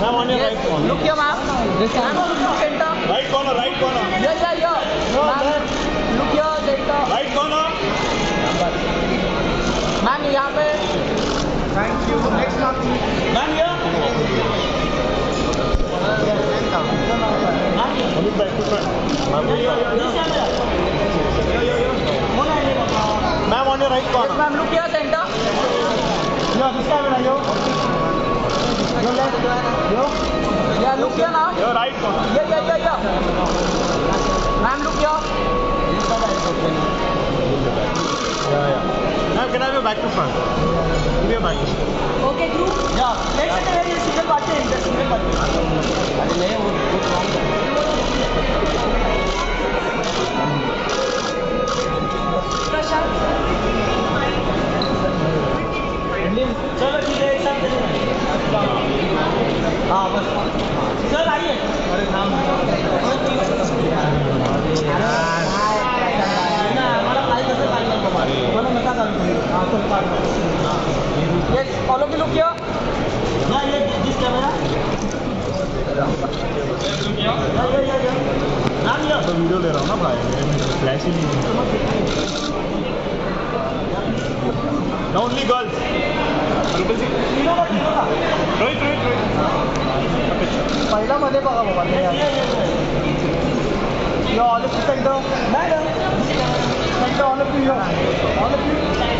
Ma'am, on your right corner. Look here, ma'am. Ma'am, look center. Right corner, right corner. Here, here, here. Ma'am, look here, center. Right corner. Ma'am यहाँ पे thank you next here, here, here. Ma'am, on your right corner. Ma'am look here centre yo this camera yo yo left yo yeah look here now Your right corner. ये ये ये ये ma'am look here Yeah, yeah. Ma'am, can I have your back to front? Give your back to front. Okay group या next है ये single part है single sir आइए अरे नाम हाँ फॉलो लुक ये कैमरा तो वीडियो ले रहा हूँ ना भाई फ्लैश ही नहीं Now only girls. हिरो का मधेँ पकाएको भन्ने यो अलिक सेक्दो म्याडम सेक्दो अलिक पियो